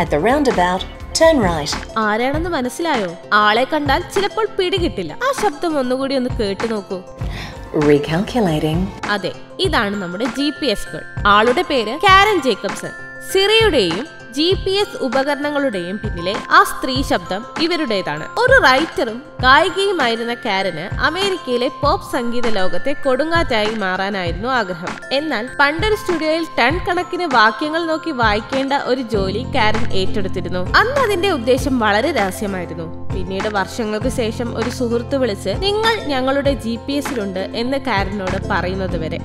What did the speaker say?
At the roundabout, turn right. ആരാണെന്ന് മനസ്സിലായോ? ആളെ കണ്ടാൽ ചിലപ്പോൾ പിടികിട്ടില്ല ആ ശബ്ദം ഒന്നുകൂടി ഒന്ന് കേട്ടു നോക്കൂ. Recalculating. അതെ ഇതാണ് നമ്മുടെ ജി പി എസ് ഗേൾ ആളുടെ പേര് കാരൻ ജേക്കബ്സൺ. സിറിയുടെയും ജി പി എസ് ഉപകരണങ്ങളുടെയും പിന്നിലെ ആ സ്ത്രീ ശബ്ദം ഇവരുടേതാണ്. ഒരു റൈറ്ററും ഗായികയുമായിരുന്ന കാരന് അമേരിക്കയിലെ പോപ്പ് സംഗീത ലോകത്തെ കൊടുങ്കാറ്റായി മാറാനായിരുന്നു ആഗ്രഹം. എന്നാൽ പണ്ടൊരു സ്റ്റുഡിയോയിൽ ടൺ കണക്കിന് വാക്യങ്ങൾ നോക്കി വായിക്കേണ്ട ഒരു ജോലി കാരൻ ഏറ്റെടുത്തിരുന്നു. അന്ന് അതിന്റെ ഉദ്ദേശം വളരെ രഹസ്യമായിരുന്നു. പിന്നീട് വർഷങ്ങൾക്ക് ശേഷം ഒരു സുഹൃത്ത് വിളിച്ച് നിങ്ങൾ ഞങ്ങളുടെ ജി പി എസിലുണ്ട് എന്ന് കാരനോട് പറയുന്നത് വരെ.